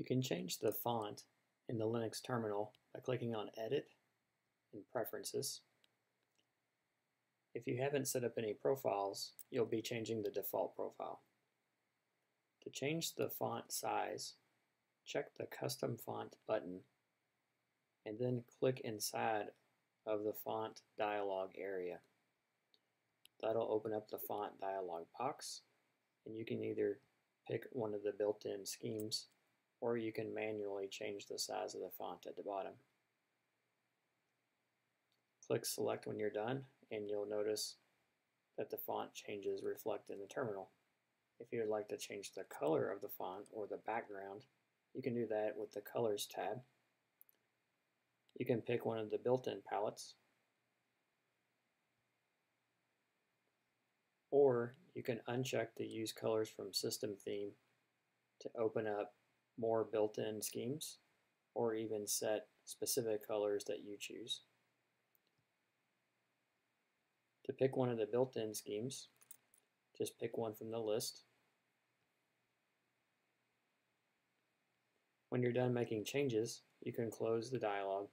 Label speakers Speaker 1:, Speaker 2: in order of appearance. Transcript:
Speaker 1: You can change the font in the Linux terminal by clicking on Edit and Preferences. If you haven't set up any profiles, you'll be changing the default profile. To change the font size, check the Custom Font button and then click inside of the font dialog area. That'll open up the font dialog box and you can either pick one of the built-in schemes or you can manually change the size of the font at the bottom. Click select when you're done and you'll notice that the font changes reflect in the terminal. If you would like to change the color of the font or the background, you can do that with the Colors tab. You can pick one of the built-in palettes, or you can uncheck the Use Colors from System Theme to open up more built-in schemes, or even set specific colors that you choose. To pick one of the built-in schemes, just pick one from the list. When you're done making changes, you can close the dialog